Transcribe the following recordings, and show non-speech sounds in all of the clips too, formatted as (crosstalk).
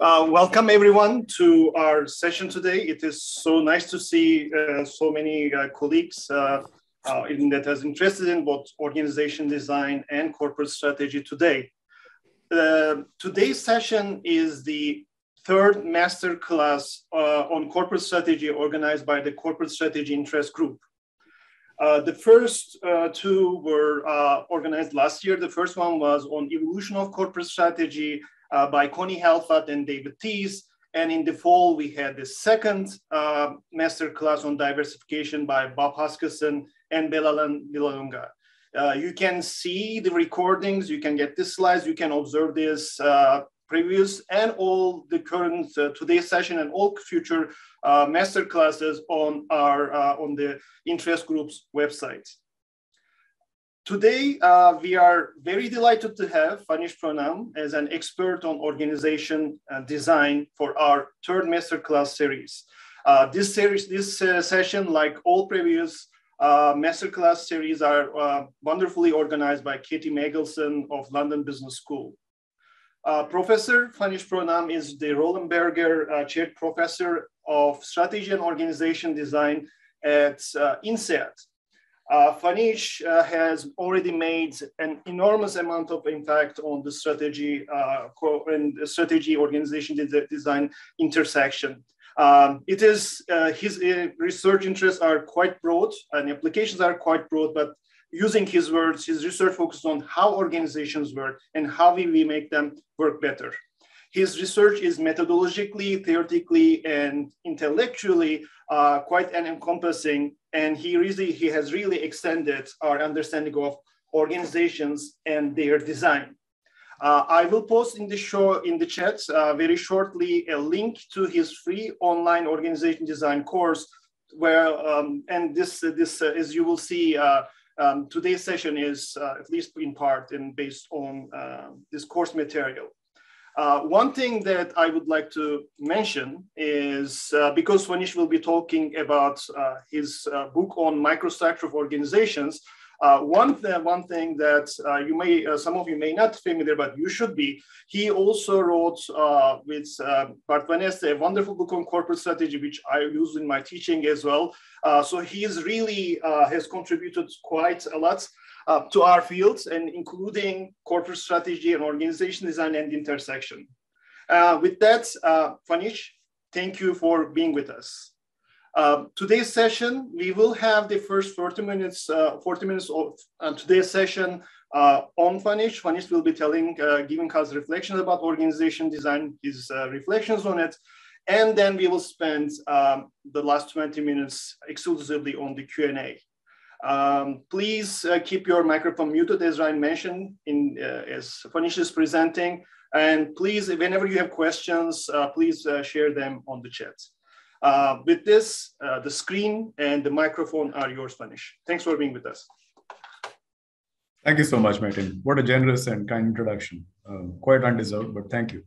Uh, welcome everyone to our session today. It is so nice to see uh, so many uh, colleagues uh, uh, in that is interested in both organization design and corporate strategy today. Today's session is the third master class on corporate strategy organized by the Corporate Strategy Interest Group. the first two were organized last year. The first one was on evolution of corporate strategy uh, by Connie Helfat and David Teece. And in the fall, we had the second uh, master class on diversification by Bob Hoskisson and Belén Villalonga. Uh, you can see the recordings, you can get the slides, you can observe this uh, previous and all the current uh, today's session and all future uh, master classes on our uh, on the interest groups website. Today, uh, we are very delighted to have Phanish Puranam as an expert on organization uh, design for our third masterclass series. Uh, this series, this uh, session, like all previous uh, masterclass series, are uh, wonderfully organized by Katie Magelson of London Business School. Professor Phanish Puranam is the Roland Berger Chair Professor of Strategy and Organization Design at INSEAD, uh, Phanish uh, has already made an enormous amount of impact on the strategy uh, and strategy organization design intersection. Um, it is uh, his uh, research interests are quite broad and applications are quite broad, but using his words, his research focuses on how organizations work and how we, we make them work better. His research is methodologically, theoretically, and intellectually uh, quite an encompassing, and he really he has really extended our understanding of organizations and their design. Uh, I will post in the show in the chat uh, very shortly a link to his free online organization design course, where um, and this this uh, as you will see. Uh, um, today's session is uh, at least in part and based on this course material. Uh, one thing that I would like to mention is uh, because Phanish will be talking about uh, his uh, book on microstructure of organizations, uh, one, th one thing that uh, you may, some of you may not familiar, but you should be, he also wrote with Bart Vanneste a wonderful book on corporate strategy, which I use in my teaching as well. so he's really has contributed quite a lot uh, to our fields and including corporate strategy and organization design and intersection. Uh, with that, uh, Phanish, thank you for being with us. Uh, today's session, we will have the first 40 minutes, uh, 40 minutes of uh, today's session uh, on Phanish. Phanish will be telling, giving us reflections about organization design, his reflections on it. And then we will spend um, the last 20 minutes exclusively on the Q&A. Um, please uh, keep your microphone muted as Ryan mentioned in, uh, as Phanish is presenting. And please, whenever you have questions, uh, please uh, share them on the chat. Uh, with this, uh, the screen and the microphone are yours, Phanish. Thanks for being with us. Thank you so much, Metin. What a generous and kind introduction. quite undeserved, but thank you.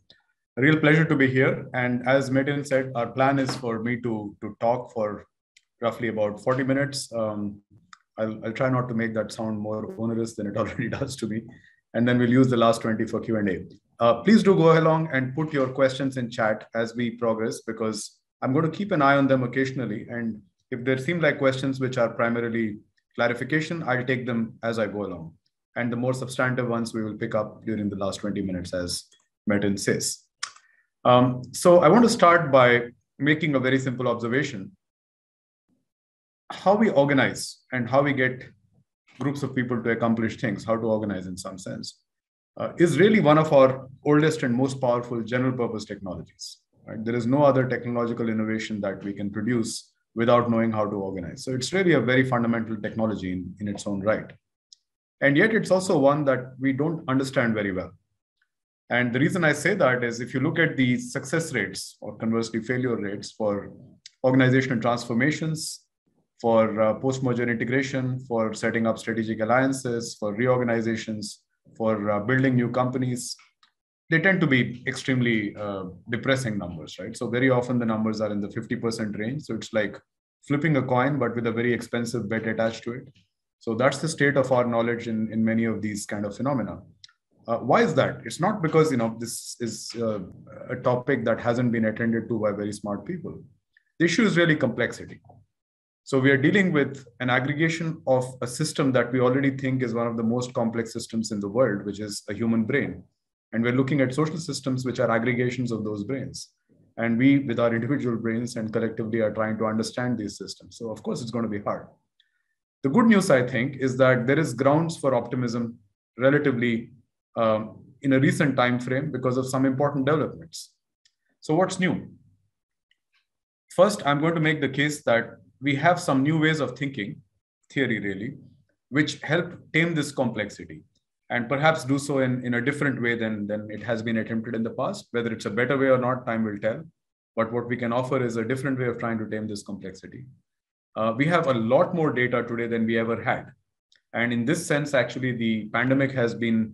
A real pleasure to be here. And as Metin said, our plan is for me to, to talk for roughly about 40 minutes. Um, I'll, I'll try not to make that sound more onerous than it (laughs) already does to me. And then we'll use the last 20 for Q&A. Uh, please do go along and put your questions in chat as we progress because I'm going to keep an eye on them occasionally. And if there seem like questions which are primarily clarification, I'll take them as I go along. And the more substantive ones we will pick up during the last 20 minutes, as Metin says. Um, so I want to start by making a very simple observation how we organize and how we get groups of people to accomplish things, how to organize in some sense, uh, is really one of our oldest and most powerful general purpose technologies. Right? There is no other technological innovation that we can produce without knowing how to organize. So it's really a very fundamental technology in, in its own right. And yet it's also one that we don't understand very well. And the reason I say that is if you look at the success rates or conversely failure rates for organizational transformations for uh, post-merger integration, for setting up strategic alliances, for reorganizations, for uh, building new companies, they tend to be extremely uh, depressing numbers, right? So very often the numbers are in the 50% range. So it's like flipping a coin, but with a very expensive bet attached to it. So that's the state of our knowledge in, in many of these kind of phenomena. Uh, why is that? It's not because you know this is uh, a topic that hasn't been attended to by very smart people. The issue is really complexity. So we are dealing with an aggregation of a system that we already think is one of the most complex systems in the world, which is a human brain. And we're looking at social systems which are aggregations of those brains. And we, with our individual brains and collectively, are trying to understand these systems. So, of course, it's going to be hard. The good news, I think, is that there is grounds for optimism relatively um, in a recent time frame because of some important developments. So, what's new? First, I'm going to make the case that we have some new ways of thinking, theory really, which help tame this complexity and perhaps do so in, in a different way than, than it has been attempted in the past. Whether it's a better way or not, time will tell. But what we can offer is a different way of trying to tame this complexity. Uh, we have a lot more data today than we ever had. And in this sense, actually, the pandemic has been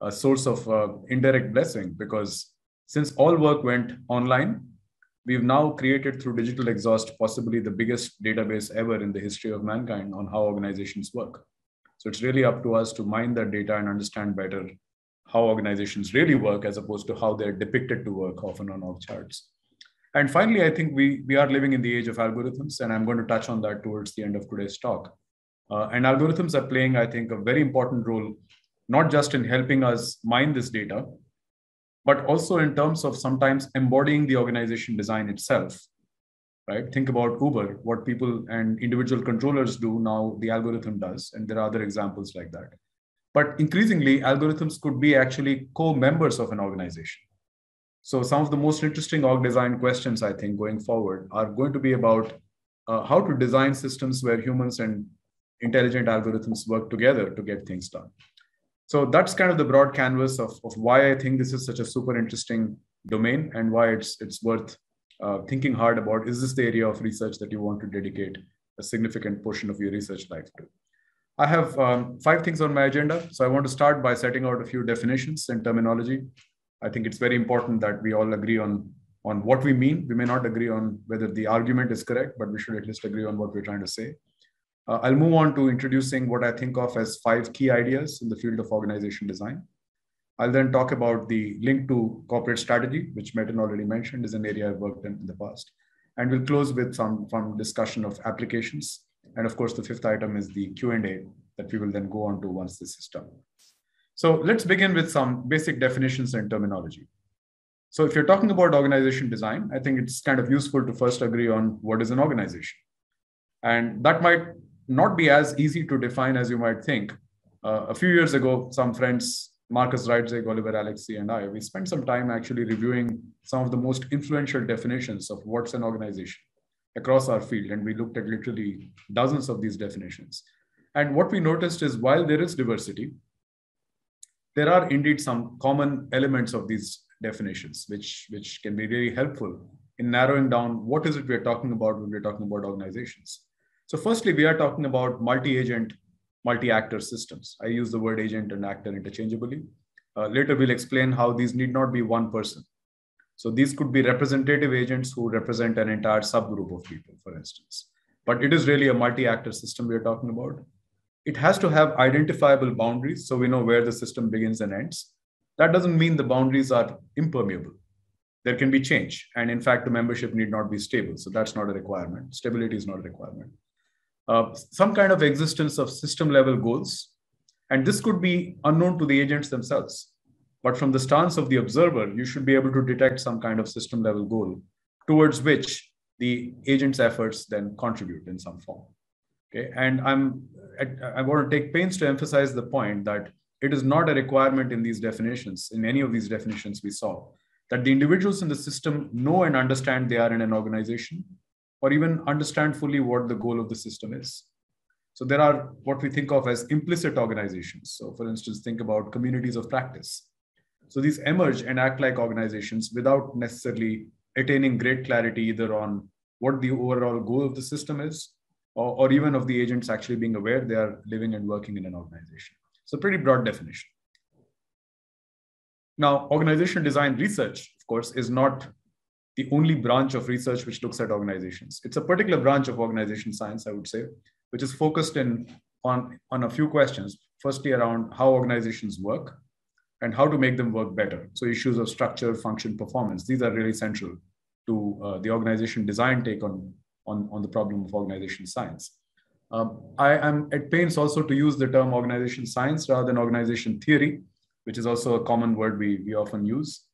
a source of uh, indirect blessing because since all work went online, we've now created through digital exhaust possibly the biggest database ever in the history of mankind on how organizations work. So it's really up to us to mine that data and understand better how organizations really work as opposed to how they're depicted to work often on org charts. And finally i think we we are living in the age of algorithms and i'm going to touch on that towards the end of today's talk. Uh, and algorithms are playing i think a very important role not just in helping us mine this data but also in terms of sometimes embodying the organization design itself right? Think about uber what people and individual controllers do now the algorithm does and there are other examples like that. But increasingly algorithms could be actually co-members of an organization. So some of the most interesting org design questions i think going forward are going to be about uh, how to design systems where humans and intelligent algorithms work together to get things done so that's kind of the broad canvas of, of why I think this is such a super interesting domain and why it's it's worth uh, thinking hard about. Is this the area of research that you want to dedicate a significant portion of your research life to? I have um, five things on my agenda. So I want to start by setting out a few definitions and terminology. I think it's very important that we all agree on, on what we mean. We may not agree on whether the argument is correct, but we should at least agree on what we're trying to say. Uh, I'll move on to introducing what I think of as five key ideas in the field of organization design. I'll then talk about the link to corporate strategy, which Metin already mentioned is an area I've worked in in the past. And we'll close with some, some discussion of applications. And of course, the fifth item is the Q&A that we will then go on to once this is done. So let's begin with some basic definitions and terminology. So if you're talking about organization design, I think it's kind of useful to first agree on what is an organization. And that might not be as easy to define as you might think. Uh, a few years ago, some friends, Markus Reitzig, Oliver Alexy, and I, we spent some time actually reviewing some of the most influential definitions of what's an organization across our field. And we looked at literally dozens of these definitions. And what we noticed is while there is diversity, there are indeed some common elements of these definitions, which, which can be really helpful in narrowing down what is it we're talking about when we're talking about organizations. So firstly, we are talking about multi-agent, multi-actor systems. I use the word agent and actor interchangeably. Uh, later, we'll explain how these need not be one person. So these could be representative agents who represent an entire subgroup of people, for instance. But it is really a multi-actor system we're talking about. It has to have identifiable boundaries so we know where the system begins and ends. That doesn't mean the boundaries are impermeable. There can be change. And in fact, the membership need not be stable. So that's not a requirement. Stability is not a requirement uh, some kind of existence of system level goals. And this could be unknown to the agents themselves. But from the stance of the observer, you should be able to detect some kind of system level goal towards which the agent's efforts then contribute in some form. Okay, and I'm I, I want to take pains to emphasize the point that it is not a requirement in these definitions, in any of these definitions we saw, that the individuals in the system know and understand they are in an organization or even understand fully what the goal of the system is. So there are what we think of as implicit organizations. So for instance, think about communities of practice. So these emerge and act like organizations without necessarily attaining great clarity either on what the overall goal of the system is, or, or even of the agents actually being aware they are living and working in an organization. So pretty broad definition. Now, organization design research, of course, is not the only branch of research which looks at organizations. It's a particular branch of organization science, I would say, which is focused in on, on a few questions. Firstly, around how organizations work, and how to make them work better. So issues of structure, function, performance, these are really central to uh, the organization design take on, on, on the problem of organization science. Um, I am at pains also to use the term organization science rather than organization theory, which is also a common word we, we often use.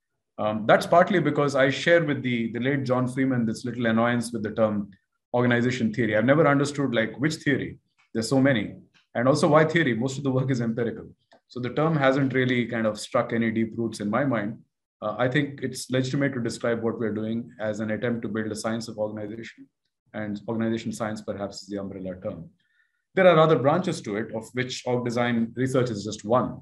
Um, that's partly because I share with the, the late John Freeman this little annoyance with the term organization theory. I've never understood like which theory. There's so many. And also why theory? Most of the work is empirical. So the term hasn't really kind of struck any deep roots in my mind. Uh, I think it's legitimate to describe what we're doing as an attempt to build a science of organization and organization science perhaps is the umbrella term. There are other branches to it, of which org design research is just one.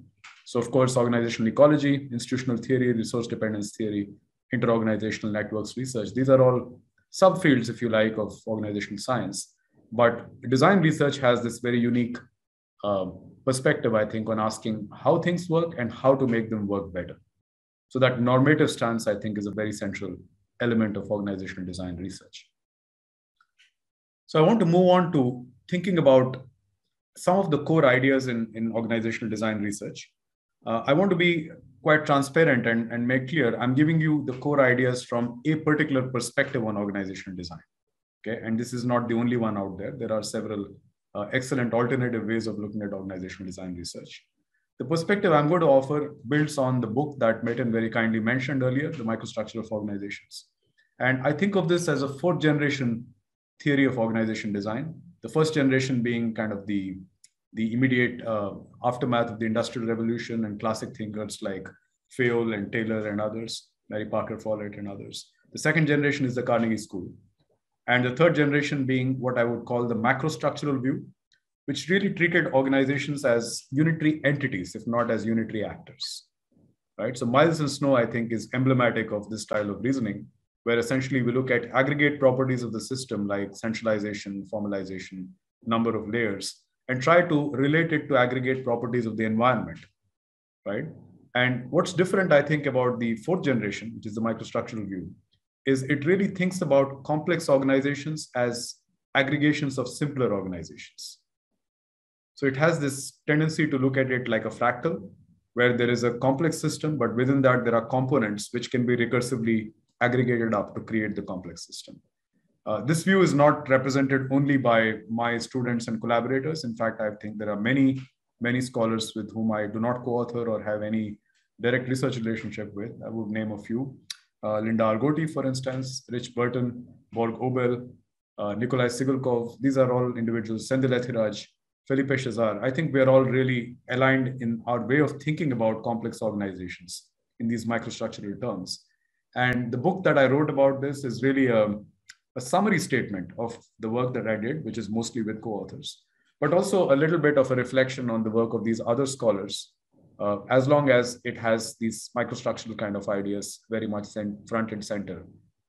So, of course, organizational ecology, institutional theory, resource dependence theory, interorganizational networks research, these are all subfields, if you like, of organizational science. But design research has this very unique uh, perspective, I think, on asking how things work and how to make them work better. So, that normative stance, I think, is a very central element of organizational design research. So I want to move on to thinking about some of the core ideas in, in organizational design research. Uh, I want to be quite transparent and, and make clear I'm giving you the core ideas from a particular perspective on organizational design. Okay, and this is not the only one out there. There are several uh, excellent alternative ways of looking at organizational design research. The perspective I'm going to offer builds on the book that Metin very kindly mentioned earlier, The Microstructure of Organizations. And I think of this as a fourth generation theory of organization design. The first generation being kind of the, the immediate uh, aftermath of the Industrial Revolution and classic thinkers like Fayol and Taylor and others, Mary Parker Follett and others. The second generation is the Carnegie School. And the third generation being what I would call the macrostructural view, which really treated organizations as unitary entities, if not as unitary actors. Right? So Miles and Snow, I think, is emblematic of this style of reasoning, where essentially we look at aggregate properties of the system like centralization, formalization, number of layers, and try to relate it to aggregate properties of the environment, right? And what's different, I think, about the fourth generation, which is the microstructural view, is it really thinks about complex organizations as aggregations of simpler organizations. So it has this tendency to look at it like a fractal, where there is a complex system, but within that, there are components which can be recursively aggregated up to create the complex system. Uh, this view is not represented only by my students and collaborators. In fact, I think there are many, many scholars with whom I do not co-author or have any direct research relationship with. I would name a few. Uh, Linda Argote, for instance, Rich Burton, Børge Obel, uh, Nicolaj Siggelkow. These are all individuals, Sendil Ethiraj, Felipe Csaszar. I think we're all really aligned in our way of thinking about complex organizations in these microstructural terms. And the book that I wrote about this is really a, a summary statement of the work that I did, which is mostly with co-authors, but also a little bit of a reflection on the work of these other scholars, uh, as long as it has these microstructural kind of ideas very much front and center.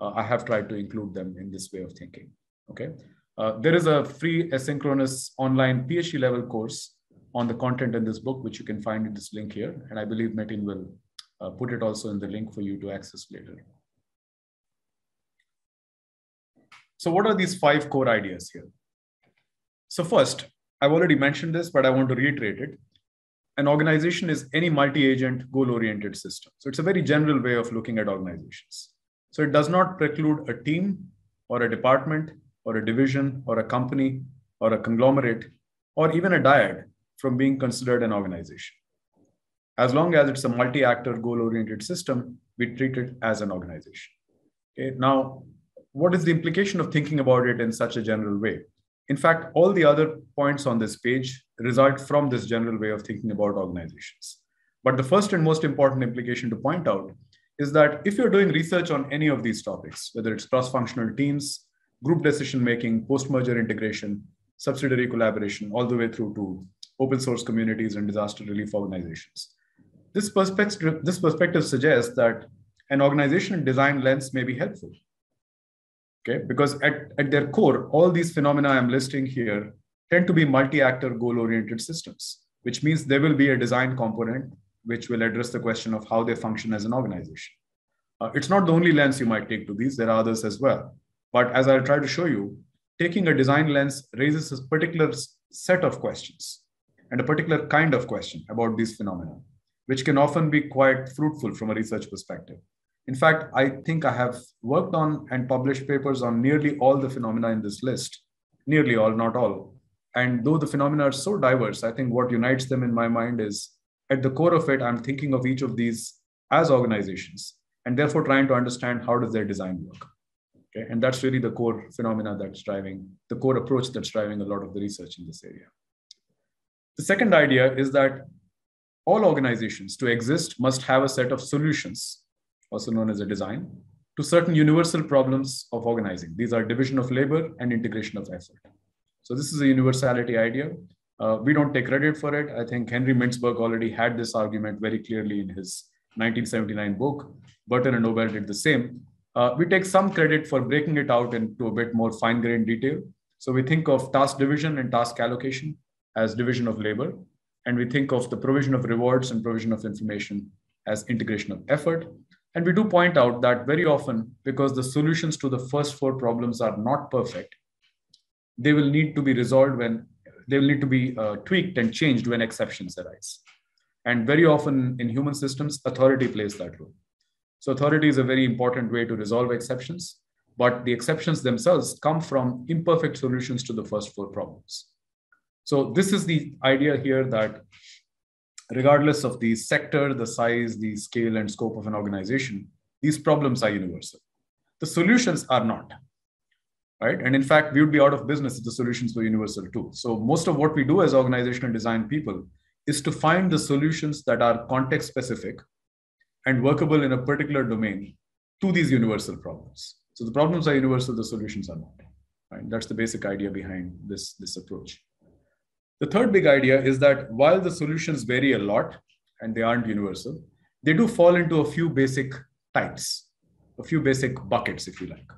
Uh, I have tried to include them in this way of thinking. Okay. Uh, there is a free asynchronous online PhD level course on the content in this book, which you can find in this link here. And I believe Metin will uh, put it also in the link for you to access later. So what are these five core ideas here? So first, I've already mentioned this, but I want to reiterate it. An organization is any multi-agent goal-oriented system. So it's a very general way of looking at organizations. So it does not preclude a team or a department or a division or a company or a conglomerate or even a dyad from being considered an organization. As long as it's a multi-actor goal-oriented system, we treat it as an organization. Okay. Now, what is the implication of thinking about it in such a general way? In fact, all the other points on this page result from this general way of thinking about organizations. But the first and most important implication to point out is that if you're doing research on any of these topics, whether it's cross-functional teams, group decision-making, post-merger integration, subsidiary collaboration, all the way through to open source communities and disaster relief organizations, this perspective, this perspective suggests that an organization design lens may be helpful. Okay, because at, at their core, all these phenomena I'm listing here tend to be multi-actor goal-oriented systems, which means there will be a design component which will address the question of how they function as an organization. Uh, it's not the only lens you might take to these, there are others as well. But as I'll try to show you, taking a design lens raises a particular set of questions and a particular kind of question about these phenomena which can often be quite fruitful from a research perspective. In fact, I think I have worked on and published papers on nearly all the phenomena in this list, nearly all, not all. And though the phenomena are so diverse, I think what unites them in my mind is at the core of it, I'm thinking of each of these as organizations and therefore trying to understand how does their design work. Okay, and that's really the core phenomena that's driving the core approach that's driving a lot of the research in this area. The second idea is that all organizations to exist must have a set of solutions, also known as a design, to certain universal problems of organizing. These are division of labor and integration of effort. So this is a universality idea. Uh, we don't take credit for it. I think Henry Mintzberg already had this argument very clearly in his 1979 book. Burton and Obel did the same. Uh, we take some credit for breaking it out into a bit more fine-grained detail. So we think of task division and task allocation as division of labor, and we think of the provision of rewards and provision of information as integration of effort. And we do point out that very often, because the solutions to the first four problems are not perfect, they will need to be resolved when they will need to be uh, tweaked and changed when exceptions arise. And very often in human systems, authority plays that role. So authority is a very important way to resolve exceptions, but the exceptions themselves come from imperfect solutions to the first four problems. So this is the idea here that regardless of the sector, the size, the scale and scope of an organization, these problems are universal. The solutions are not, right? And in fact, we would be out of business if the solutions were universal too. So most of what we do as organizational design people is to find the solutions that are context specific and workable in a particular domain to these universal problems. So the problems are universal, the solutions are not. Right? That's the basic idea behind this, this approach. The third big idea is that while the solutions vary a lot and they aren't universal, they do fall into a few basic types, a few basic buckets, if you like.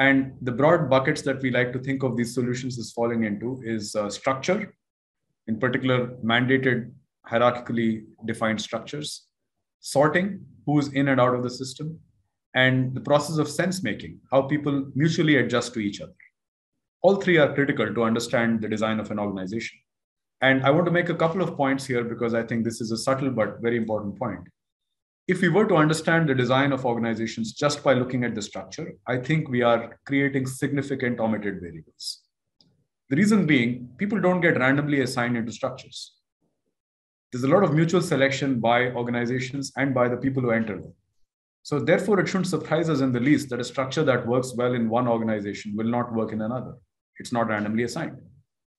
And the broad buckets that we like to think of these solutions as falling into is uh, structure, in particular, mandated hierarchically defined structures, sorting, who's in and out of the system, and the process of sense making, how people mutually adjust to each other. All three are critical to understand the design of an organization. And I want to make a couple of points here because I think this is a subtle but very important point. If we were to understand the design of organizations just by looking at the structure, I think we are creating significant omitted variables. The reason being, people don't get randomly assigned into structures there's a lot of mutual selection by organizations and by the people who enter them. So therefore, it shouldn't surprise us in the least that a structure that works well in one organization will not work in another. It's not randomly assigned,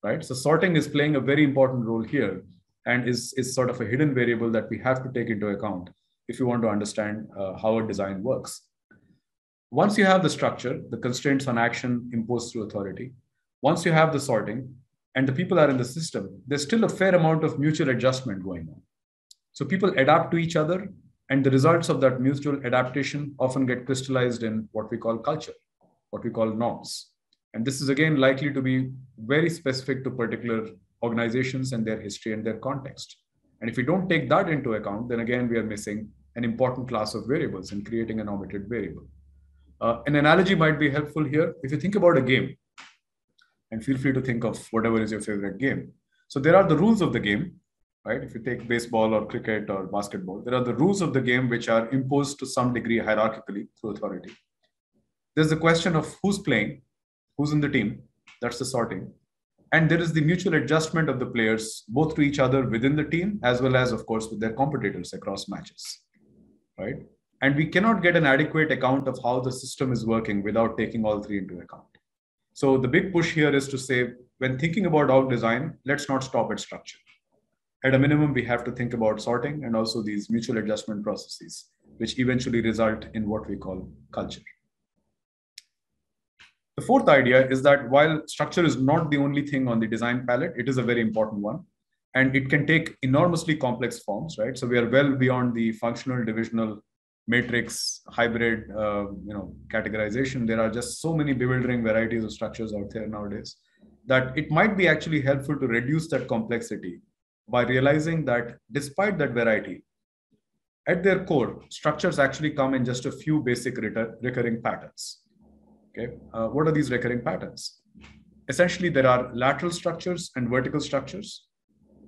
right? So sorting is playing a very important role here and is, is sort of a hidden variable that we have to take into account if you want to understand uh, how a design works. Once you have the structure, the constraints on action imposed through authority, once you have the sorting, and the people are in the system, there's still a fair amount of mutual adjustment going on. So people adapt to each other, and the results of that mutual adaptation often get crystallized in what we call culture, what we call norms. And this is again likely to be very specific to particular organizations and their history and their context. And if we don't take that into account, then again, we are missing an important class of variables and creating an omitted variable. Uh, an analogy might be helpful here. If you think about a game, and feel free to think of whatever is your favorite game. So there are the rules of the game, right? If you take baseball or cricket or basketball, there are the rules of the game which are imposed to some degree hierarchically through authority. There's the question of who's playing, who's in the team, that's the sorting. And there is the mutual adjustment of the players, both to each other within the team, as well as, of course, with their competitors across matches, right? And we cannot get an adequate account of how the system is working without taking all three into account. So the big push here is to say, when thinking about org design, let's not stop at structure. At a minimum, we have to think about sorting and also these mutual adjustment processes, which eventually result in what we call culture. The fourth idea is that while structure is not the only thing on the design palette, it is a very important one. And it can take enormously complex forms, right? So we are well beyond the functional divisional matrix hybrid uh, you know categorization there are just so many bewildering varieties of structures out there nowadays that it might be actually helpful to reduce that complexity by realizing that despite that variety at their core structures actually come in just a few basic recurring patterns okay uh, what are these recurring patterns essentially there are lateral structures and vertical structures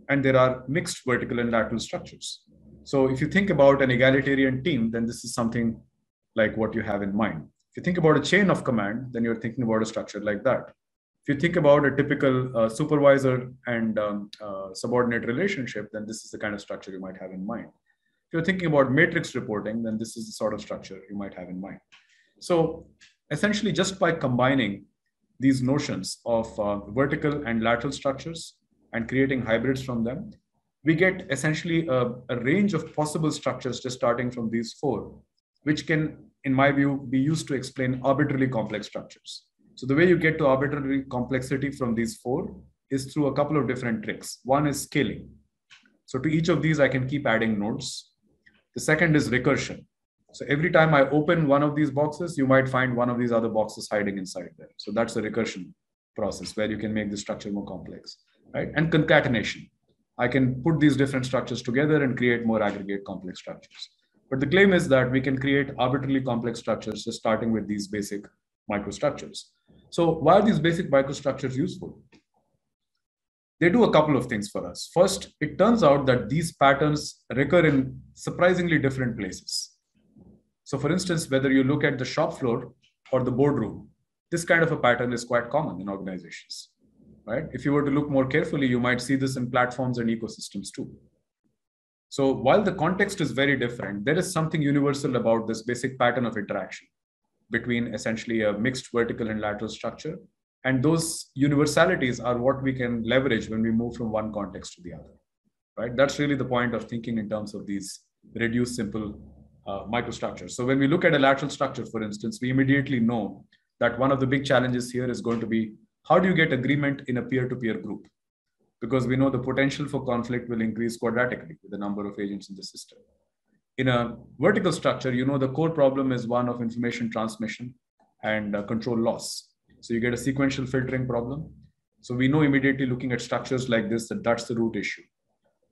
and there are mixed vertical and lateral structures So if you think about an egalitarian team, then this is something like what you have in mind. If you think about a chain of command, then you're thinking about a structure like that. If you think about a typical uh, supervisor and um, uh, subordinate relationship, then this is the kind of structure you might have in mind. If you're thinking about matrix reporting, then this is the sort of structure you might have in mind. So essentially, just by combining these notions of uh, vertical and lateral structures and creating hybrids from them, we get essentially a, a, range of possible structures just starting from these four, which can, in my view, be used to explain arbitrarily complex structures. So the way you get to arbitrary complexity from these four is through a couple of different tricks. One is scaling. So to each of these, I can keep adding nodes. The second is recursion. So every time I open one of these boxes, you might find one of these other boxes hiding inside there. So that's the recursion process where you can make the structure more complex, right? And concatenation. I can put these different structures together and create more aggregate complex structures. But the claim is that we can create arbitrarily complex structures just starting with these basic microstructures. So why are these basic microstructures useful? They do a couple of things for us. First, it turns out that these patterns recur in surprisingly different places. So for instance, whether you look at the shop floor or the boardroom, this kind of a pattern is quite common in organizations, right? If you were to look more carefully, you might see this in platforms and ecosystems too. So while the context is very different, there is something universal about this basic pattern of interaction between essentially a mixed vertical and lateral structure. And those universalities are what we can leverage when we move from one context to the other, right? That's really the point of thinking in terms of these reduced simple uh, microstructures. So when we look at a lateral structure, for instance, we immediately know that one of the big challenges here is going to be how do you get agreement in a peer-to-peer group? Because we know the potential for conflict will increase quadratically with the number of agents in the system. In a vertical structure, you know the core problem is one of information transmission and uh, control loss. So you get a sequential filtering problem. So we know immediately looking at structures like this that that's the root issue.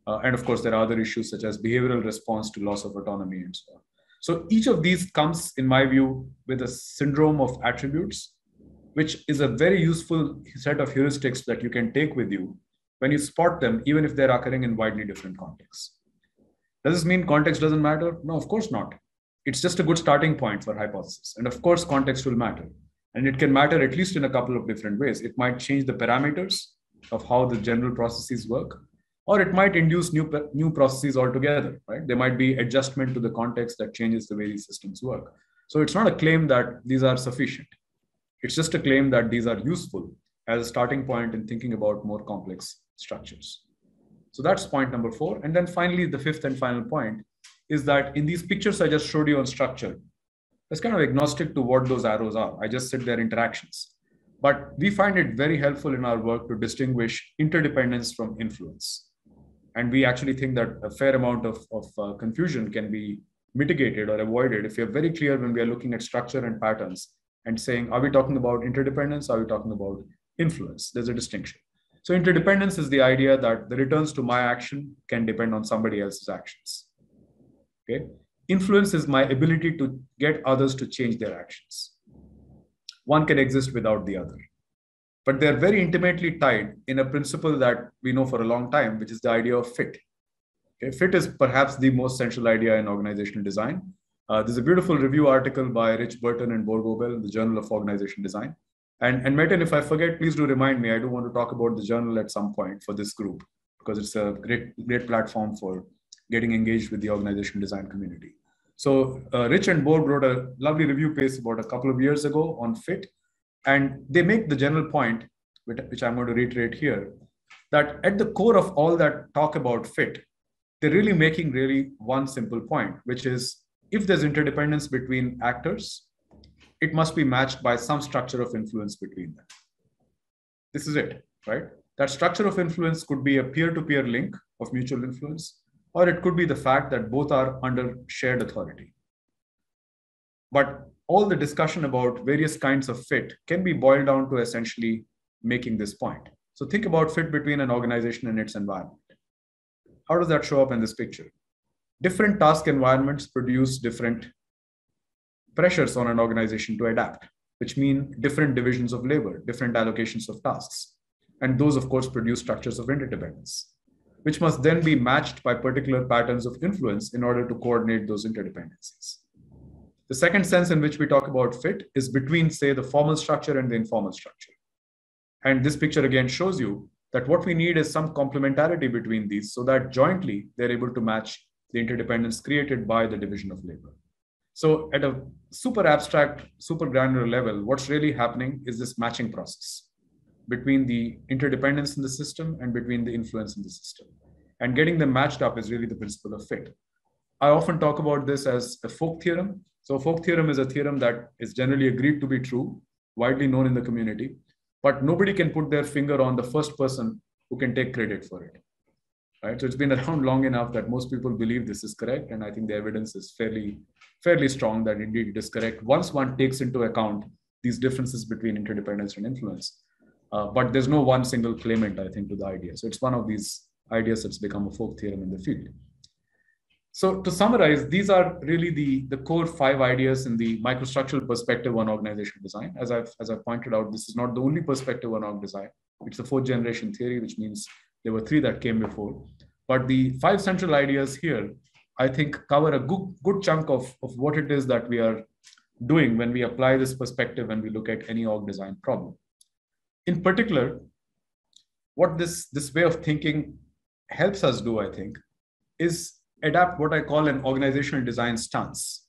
Uh, and of course, there are other issues such as behavioral response to loss of autonomy and so on. So each of these comes, in my view, with a syndrome of attributes, which is a very useful set of heuristics that you can take with you when you spot them, even if they're occurring in widely different contexts. Does this mean context doesn't matter? No, of course not. It's just a good starting point for hypothesis. And of course, context will matter. And it can matter at least in a couple of different ways. It might change the parameters of how the general processes work or it might induce new, new processes altogether, right? There might be adjustment to the context that changes the way these systems work. So it's not a claim that these are sufficient. It's just a claim that these are useful as a starting point in thinking about more complex structures. So that's point number four. And then finally, the fifth and final point is that in these pictures I just showed you on structure, it's kind of agnostic to what those arrows are. I just said they're interactions. But we find it very helpful in our work to distinguish interdependence from influence and we actually think that a fair amount of, of uh, confusion can be mitigated or avoided if we are very clear when we are looking at structure and patterns and saying, are we talking about interdependence? Are we talking about influence? There's a distinction. So interdependence is the idea that the returns to my action can depend on somebody else's actions. Okay. Influence is my ability to get others to change their actions. One can exist without the other but they're very intimately tied in a principle that we know for a long time, which is the idea of fit. Okay, fit is perhaps the most central idea in organizational design. Uh, there's a beautiful review article by Rich Burton and Børge Obel in the Journal of Organization Design. And, and Metin, if I forget, please do remind me. I do want to talk about the journal at some point for this group because it's a great, great platform for getting engaged with the organization design community. So uh, Rich and Boer wrote a lovely review piece about a couple of years ago on fit, and they make the general point, which I'm going to reiterate here, that at the core of all that talk about fit, they're really making really one simple point, which is if there's interdependence between actors, it must be matched by some structure of influence between them. This is it, right? That structure of influence could be a peer to peer link of mutual influence, or it could be the fact that both are under shared authority. But all the discussion about various kinds of fit can be boiled down to essentially making this point. So think about fit between an organization and its environment. How does that show up in this picture? Different task environments produce different pressures on an organization to adapt, which mean different divisions of labor, different allocations of tasks. And those, of course, produce structures of interdependence. which must then be matched by particular patterns of influence in order to coordinate those interdependencies. The second sense in which we talk about fit is between, say, the formal structure and the informal structure. And this picture again shows you that what we need is some complementarity between these so that jointly they're able to match the interdependence created by the division of labor. So at a super abstract, super granular level, what's really happening is this matching process between the interdependence in the system and between the influence in the system. And getting them matched up is really the principle of fit. I often talk about this as a folk theorem. So, folk theorem is a theorem that is generally agreed to be true, widely known in the community, but nobody can put their finger on the first person who can take credit for it. Right? So, it's been around long enough that most people believe this is correct, and I think the evidence is fairly, fairly strong that indeed it is correct once one takes into account these differences between interdependence and influence. Uh, but there's no one single claimant, I think, to the idea. So it's one of these ideas that's become a folk theorem in the field. So to summarize, these are really the, the core five ideas in the microstructural perspective on organizational design. As I've, as I've pointed out, this is not the only perspective on org design. It's the fourth generation theory, which means there were three that came before. But the five central ideas here, I think, cover a good, good chunk of, of what it is that we are doing when we apply this perspective when we look at any org design problem in particular, what this, this way of thinking helps us do, I think, is adapt what I call an organizational design stance.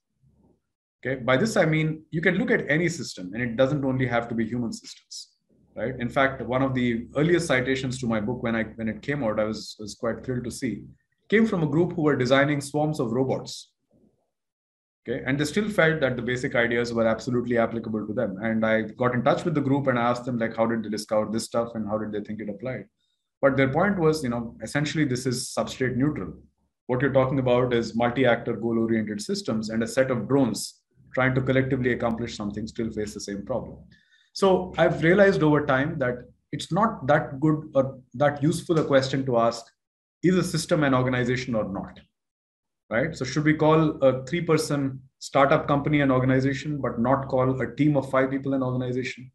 Okay, by this I mean you can look at any system and it doesn't only have to be human systems, right? In fact, one of the earliest citations to my book when I when it came out, I was, was quite thrilled to see, came from a group who were designing swarms of robots Okay, and they still felt that the basic ideas were absolutely applicable to them. And I got in touch with the group and asked them like, how did they discover this stuff and how did they think it applied? But their point was, you know, essentially this is substrate neutral. What you're talking about is multi-actor goal-oriented systems and a set of drones trying to collectively accomplish something still face the same problem. So I've realized over time that it's not that good or that useful a question to ask, is a system an organization or not? right? So should we call a three-person startup company an organization, but not call a team of five people an organization?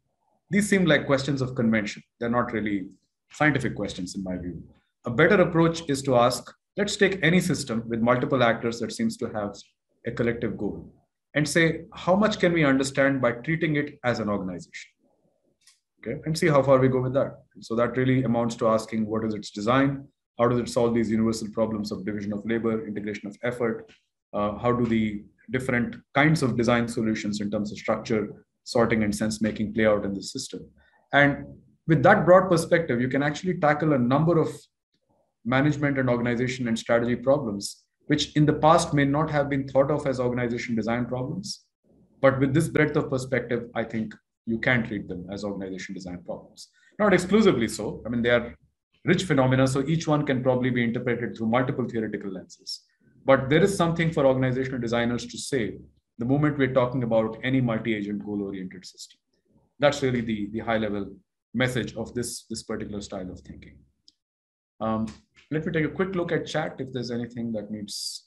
These seem like questions of convention. They're not really scientific questions in my view. A better approach is to ask, let's take any system with multiple actors that seems to have a collective goal and say, how much can we understand by treating it as an organization? Okay, and see how far we go with that. So that really amounts to asking what is its design, how does it solve these universal problems of division of labor, integration of effort? Uh, how do the different kinds of design solutions in terms of structure, sorting, and sense making play out in the system? And with that broad perspective, you can actually tackle a number of management and organization and strategy problems, which in the past may not have been thought of as organization design problems. But with this breadth of perspective, I think you can treat them as organization design problems. Not exclusively so. I mean, they are rich phenomena. So each one can probably be interpreted through multiple theoretical lenses. But there is something for organizational designers to say the moment we're talking about any multi-agent goal-oriented system. That's really the, the high-level message of this, this particular style of thinking. Um, let me take a quick look at chat if there's anything that needs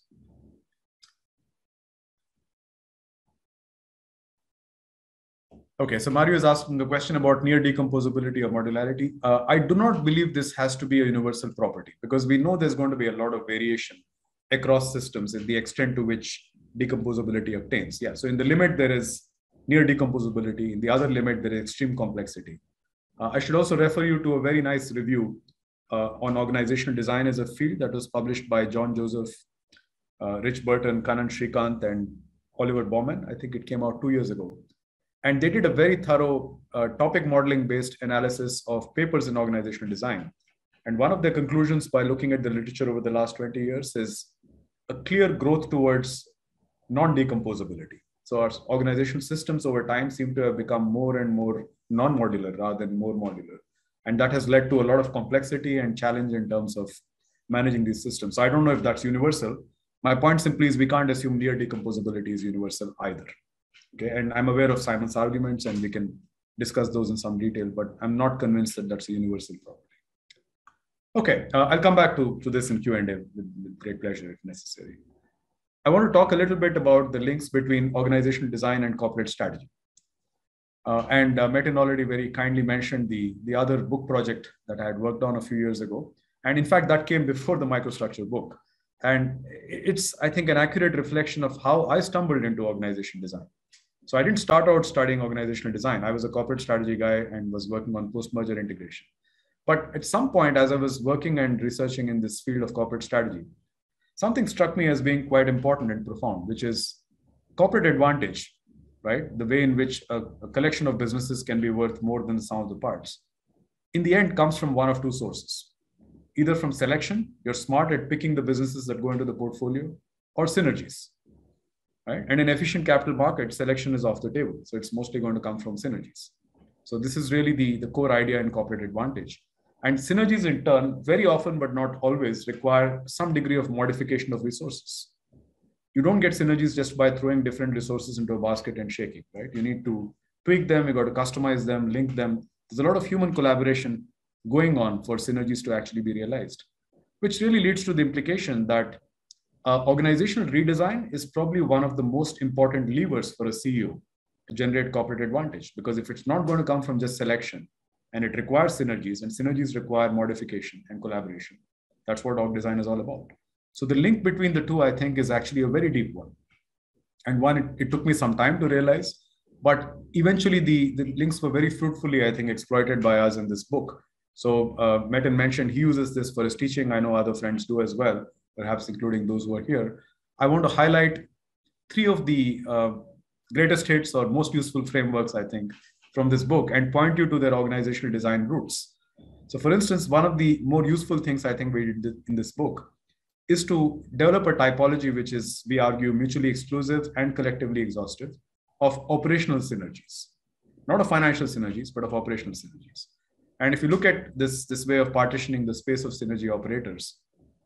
Okay, so Mario is asking the question about near decomposability or modularity. Uh, I do not believe this has to be a universal property because we know there's going to be a lot of variation across systems in the extent to which decomposability obtains. Yeah, so in the limit, there is near decomposability. In the other limit, there is extreme complexity. Uh, I should also refer you to a very nice review on organizational design as a field that was published by John Joseph, uh, Rich Burton, Kannan Srikanth, and Oliver Baumann. I think it came out two years ago. And they did a very thorough uh, topic modeling based analysis of papers in organizational design. And one of their conclusions by looking at the literature over the last 20 years is a clear growth towards non decomposability. So our organizational systems over time seem to have become more and more non modular rather than more modular. And that has led to a lot of complexity and challenge in terms of managing these systems. So I don't know if that's universal. My point simply is we can't assume near decomposability is universal either. Okay, and I'm aware of Simon's arguments, and we can discuss those in some detail, but I'm not convinced that that's a universal property. Okay, uh, I'll come back to, to this in Q&A with, with great pleasure if necessary. I want to talk a little bit about the links between organizational design and corporate strategy. Uh, and uh, Metin already very kindly mentioned the, the other book project that I had worked on a few years ago. And in fact, that came before the microstructure book. And it's, I think, an accurate reflection of how I stumbled into organization design. So I didn't start out studying organizational design. I was a corporate strategy guy and was working on post-merger integration. But at some point, as I was working and researching in this field of corporate strategy, something struck me as being quite important and profound, which is corporate advantage, right? The way in which a, a collection of businesses can be worth more than the sum of the parts. In the end, comes from one of two sources either from selection, you're smart at picking the businesses that go into the portfolio, or synergies. Right? And in efficient capital market, selection is off the table. So it's mostly going to come from synergies. So this is really the, the core idea in corporate advantage. And synergies in turn, very often but not always, require some degree of modification of resources. You don't get synergies just by throwing different resources into a basket and shaking, right? You need to tweak them, you got to customize them, link them. There's a lot of human collaboration going on for synergies to actually be realized, which really leads to the implication that uh, organizational redesign is probably one of the most important levers for a CEO to generate corporate advantage. Because if it's not going to come from just selection and it requires synergies, and synergies require modification and collaboration, that's what org design is all about. So the link between the two, I think, is actually a very deep one. And one, it, it took me some time to realize, but eventually the, the links were very fruitfully, I think, exploited by us in this book so uh, Metin mentioned he uses this for his teaching. I know other friends do as well, perhaps including those who are here. I want to highlight three of the uh, greatest hits or most useful frameworks, I think, from this book and point you to their organizational design roots. So for instance, one of the more useful things I think we did in this book is to develop a typology which is, we argue, mutually exclusive and collectively exhaustive of operational synergies. Not of financial synergies, but of operational synergies. And if you look at this, this way of partitioning the space of synergy operators,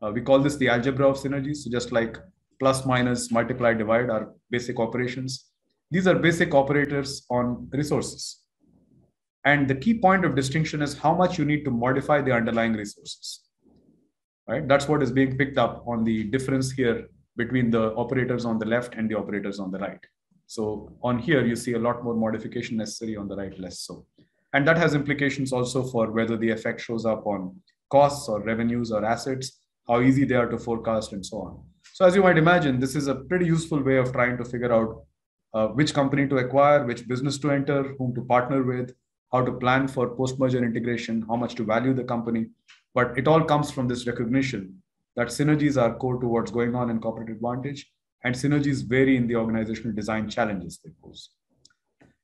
uh, we call this the algebra of synergies. So just like plus, minus, multiply, divide are basic operations. These are basic operators on resources. And the key point of distinction is how much you need to modify the underlying resources. Right? That's what is being picked up on the difference here between the operators on the left and the operators on the right. So on here, you see a lot more modification necessary on the right, less so. And that has implications also for whether the effect shows up on costs or revenues or assets, how easy they are to forecast, and so on. So, as you might imagine, this is a pretty useful way of trying to figure out uh, which company to acquire, which business to enter, whom to partner with, how to plan for post merger integration, how much to value the company. But it all comes from this recognition that synergies are core to what's going on in corporate advantage, and synergies vary in the organizational design challenges they pose.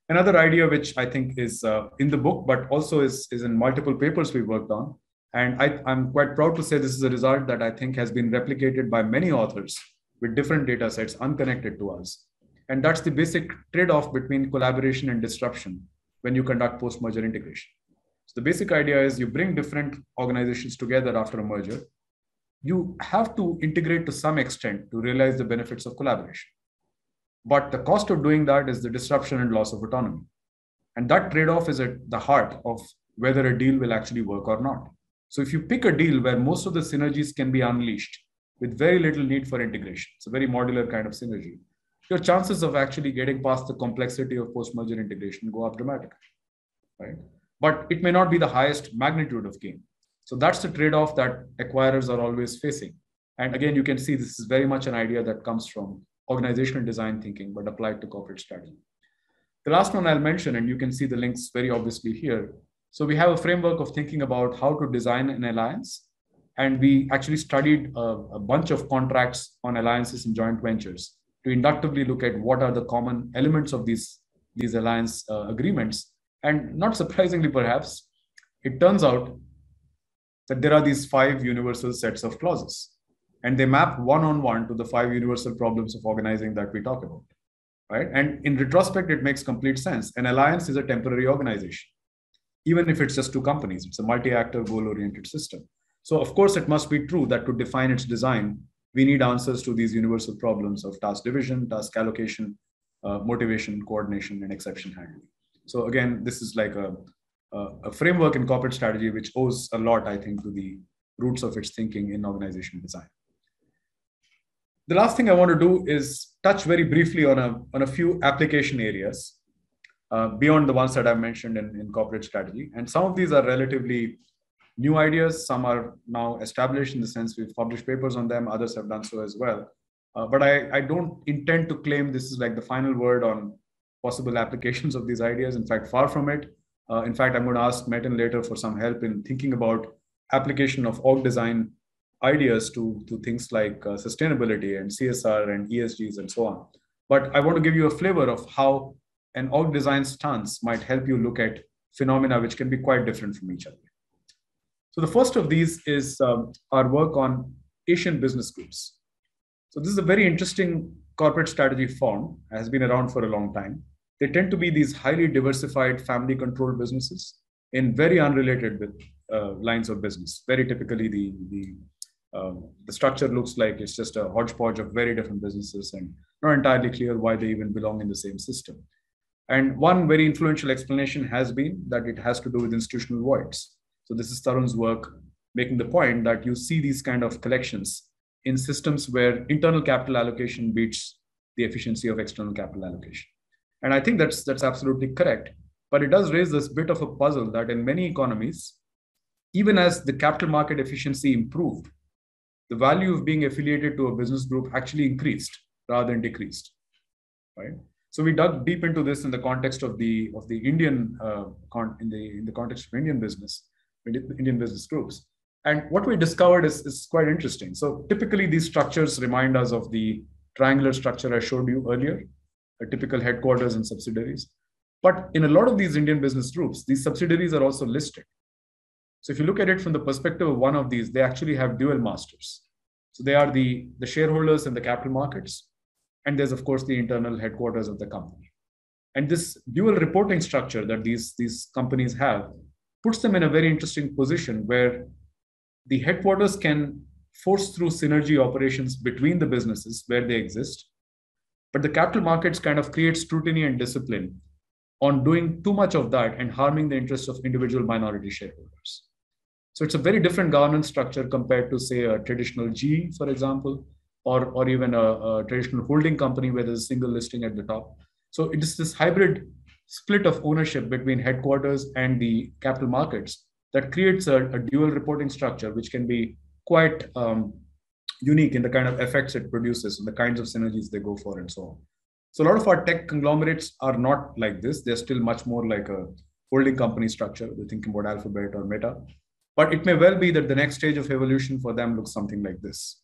Another idea which I think is uh, in the book, but also is, is in multiple papers we worked on. And I, I'm quite proud to say this is a result that I think has been replicated by many authors with different data sets unconnected to us. And that's the basic trade off between collaboration and disruption when you conduct post merger integration. So the basic idea is you bring different organizations together after a merger. You have to integrate to some extent to realize the benefits of collaboration. But the cost of doing that is the disruption and loss of autonomy. And that trade off is at the heart of whether a deal will actually work or not. So if you pick a deal where most of the synergies can be unleashed with very little need for integration, it's a very modular kind of synergy, your chances of actually getting past the complexity of post merger integration go up dramatically. Right? But it may not be the highest magnitude of gain. So that's the trade off that acquirers are always facing. And again, you can see this is very much an idea that comes from organizational design thinking, but applied to corporate strategy. The last one I'll mention, and you can see the links very obviously here. So we have a framework of thinking about how to design an alliance. And we actually studied a, a bunch of contracts on alliances and joint ventures to inductively look at what are the common elements of these, these alliance uh, agreements. And not surprisingly, perhaps, it turns out that there are these five universal sets of clauses. And they map one-on-one to the five universal problems of organizing that we talk about right? And in retrospect it makes complete sense. An alliance is a temporary organization even if it's just two companies. It's a multi-actor goal-oriented system. So of course it must be true that to define its design we need answers to these universal problems of task division task allocation uh, motivation coordination and exception handling so again this is like a, a, framework in corporate strategy which owes a lot i think to the roots of its thinking in organizational design the last thing I want to do is touch very briefly on a, on a few application areas uh, beyond the ones that I've mentioned in, in corporate strategy. And some of these are relatively new ideas. Some are now established in the sense we've published papers on them. Others have done so as well. Uh, but I, I don't intend to claim this is like the final word on possible applications of these ideas. In fact, far from it. Uh, in fact, I'm going to ask Metin later for some help in thinking about application of org design ideas to, to things like uh, sustainability and CSR and ESGs and so on. But I want to give you a flavor of how an org design stance might help you look at phenomena which can be quite different from each other. So the first of these is um, our work on Asian business groups. So this is a very interesting corporate strategy form, has been around for a long time. They tend to be these highly diversified family-controlled businesses in very unrelated uh, lines of business. Very typically, the the um, the structure looks like it's just a hodgepodge of very different businesses and not entirely clear why they even belong in the same system. And one very influential explanation has been that it has to do with institutional voids. So this is Tarun's work making the point that you see these kind of collections in systems where internal capital allocation beats the efficiency of external capital allocation. And I think that's that's absolutely correct. But it does raise this bit of a puzzle that in many economies, even as the capital market efficiency improved, the value of being affiliated to a business group actually increased rather than decreased. Right. So we dug deep into this in the context of the of the Indian uh, con- in the in the context of Indian business, Indian business groups. And what we discovered is, is quite interesting. So typically these structures remind us of the triangular structure I showed you earlier, a typical headquarters and subsidiaries. But in a lot of these Indian business groups, these subsidiaries are also listed. So if you look at it from the perspective of one of these, they actually have dual masters. So they are the, the shareholders in the capital markets. And there's, of course, the internal headquarters of the company. And this dual reporting structure that these, these companies have puts them in a very interesting position where the headquarters can force through synergy operations between the businesses where they exist. But the capital markets kind of create scrutiny and discipline on doing too much of that and harming the interests of individual minority shareholders. So it's a very different governance structure compared to, say, a traditional G, for example, or, or even a, a traditional holding company where there's a single listing at the top. So it is this hybrid split of ownership between headquarters and the capital markets that creates a, a dual reporting structure, which can be quite um, unique in the kind of effects it produces and the kinds of synergies they go for and so on. So a lot of our tech conglomerates are not like this. They're still much more like a holding company structure. They're thinking about Alphabet or Meta. But it may well be that the next stage of evolution for them looks something like this,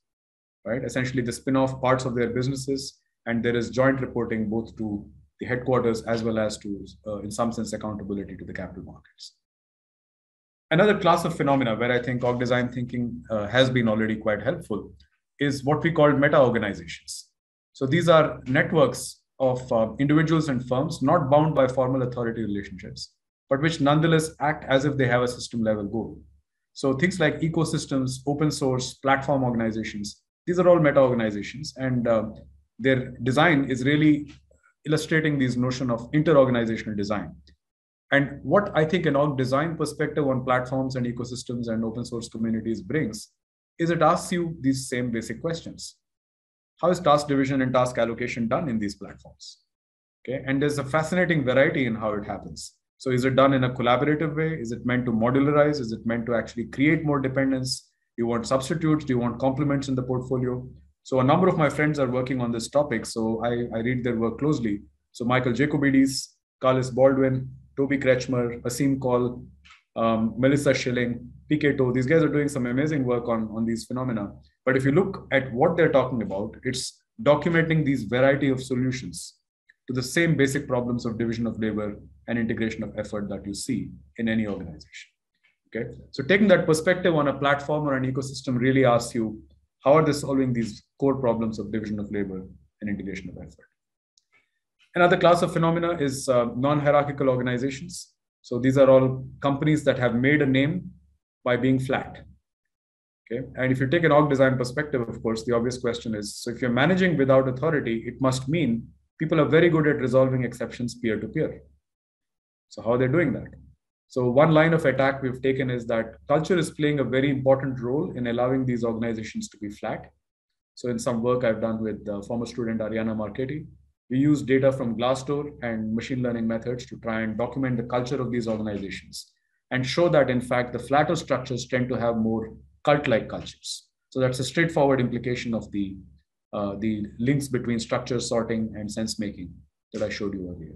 right? Essentially, the spin off parts of their businesses, and there is joint reporting both to the headquarters as well as to, uh, in some sense, accountability to the capital markets. Another class of phenomena where I think org design thinking uh, has been already quite helpful is what we call meta organizations. So these are networks of uh, individuals and firms not bound by formal authority relationships, but which nonetheless act as if they have a system level goal. So things like ecosystems, open source, platform organizations, these are all meta organizations. And uh, their design is really illustrating this notion of inter-organizational design. And what I think an org design perspective on platforms and ecosystems and open source communities brings is it asks you these same basic questions. How is task division and task allocation done in these platforms? Okay, and there's a fascinating variety in how it happens. So is it done in a collaborative way? Is it meant to modularize? Is it meant to actually create more dependence? Do you want substitutes? Do you want complements in the portfolio? So a number of my friends are working on this topic. So I, I read their work closely. So Michael Jacobides, Carliss Baldwin, Toby Kretschmer, Aseem Kaul, um, Melissa Schilling, PK Toh, these guys are doing some amazing work on, on these phenomena. But if you look at what they're talking about, it's documenting these variety of solutions to the same basic problems of division of labor and integration of effort that you see in any organization. Okay, so taking that perspective on a platform or an ecosystem really asks you how are they solving these core problems of division of labor and integration of effort. Another class of phenomena is uh, non-hierarchical organizations. So these are all companies that have made a name by being flat. Okay, and if you take an org design perspective, of course, the obvious question is: so if you're managing without authority, it must mean people are very good at resolving exceptions peer to peer. So how are they doing that? So one line of attack we've taken is that culture is playing a very important role in allowing these organizations to be flat. So in some work I've done with uh, former student Arianna Marchetti, we use data from Glassdoor and machine learning methods to try and document the culture of these organizations. and show that in fact the flatter structures tend to have more cult-like cultures. So that's a straightforward implication of the, uh, the links between structure sorting and sense making that I showed you earlier.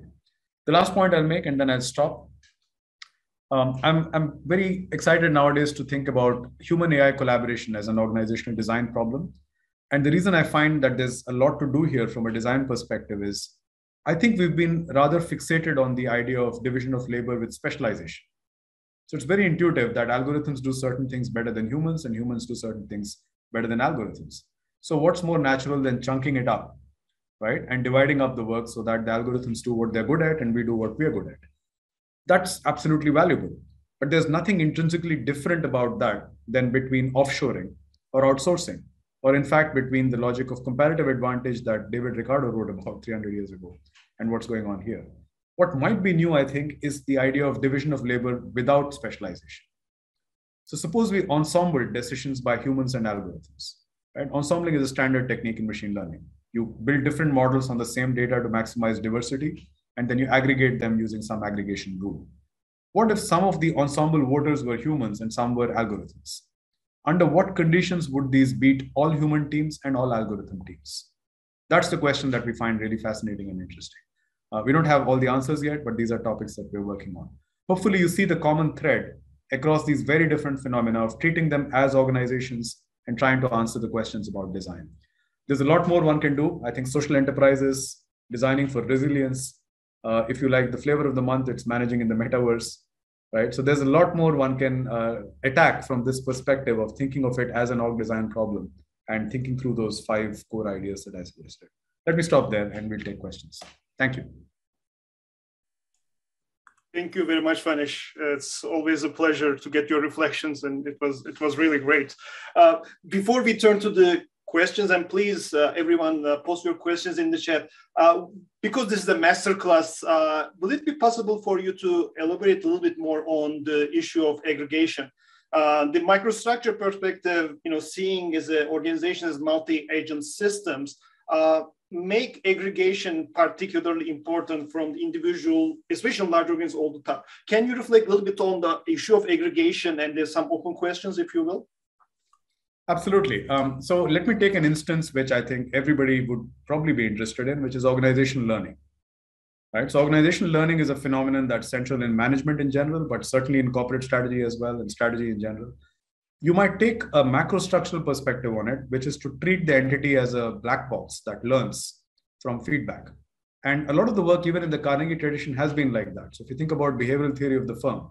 The last point I'll make, and then I'll stop. Um, I'm, I'm very excited nowadays to think about human AI collaboration as an organizational design problem. And the reason I find that there's a lot to do here from a design perspective is I think we've been rather fixated on the idea of division of labor with specialization. So it's very intuitive that algorithms do certain things better than humans and humans do certain things better than algorithms. So what's more natural than chunking it up, right? And dividing up the work so that the algorithms do what they're good at and we do what we're good at. That's absolutely valuable. But there's nothing intrinsically different about that than between offshoring or outsourcing, or in fact, between the logic of comparative advantage that David Ricardo wrote about 300 years ago and what's going on here. What might be new, I think, is the idea of division of labor without specialization. So suppose we ensemble decisions by humans and algorithms. Right? Ensembling is a standard technique in machine learning. You build different models on the same data to maximize diversity, and then you aggregate them using some aggregation rule. What if some of the ensemble voters were humans and some were algorithms? Under what conditions would these beat all human teams and all algorithm teams? That's the question that we find really fascinating and interesting. Uh, we don't have all the answers yet, but these are topics that we're working on. Hopefully, you see the common thread across these very different phenomena of treating them as organizations and trying to answer the questions about design. There's a lot more one can do. I think social enterprises, designing for resilience. Uh, if you like the flavor of the month, it's managing in the metaverse, right? So there's a lot more one can uh, attack from this perspective of thinking of it as an org design problem and thinking through those five core ideas that I suggested. Let me stop there and we'll take questions. Thank you. Thank you very much, Phanish. It's always a pleasure to get your reflections, and it was it was really great. Uh, before we turn to the questions, and please, uh, everyone, uh, post your questions in the chat. Uh, because this is a masterclass, uh, will it be possible for you to elaborate a little bit more on the issue of aggregation? Uh, the microstructure perspective, you know, seeing as an organization as multi-agent systems, make aggregation particularly important from the individual, especially large organs all the time. Can you reflect a little bit on the issue of aggregation and there's some open questions, if you will? Absolutely. Um, so let me take an instance which I think everybody would probably be interested in, which is organizational learning. Right. So organizational learning is a phenomenon that's central in management in general, but certainly in corporate strategy as well and strategy in general you might take a macro structural perspective on it, which is to treat the entity as a black box that learns from feedback. And a lot of the work, even in the Carnegie tradition, has been like that. So if you think about behavioral theory of the firm,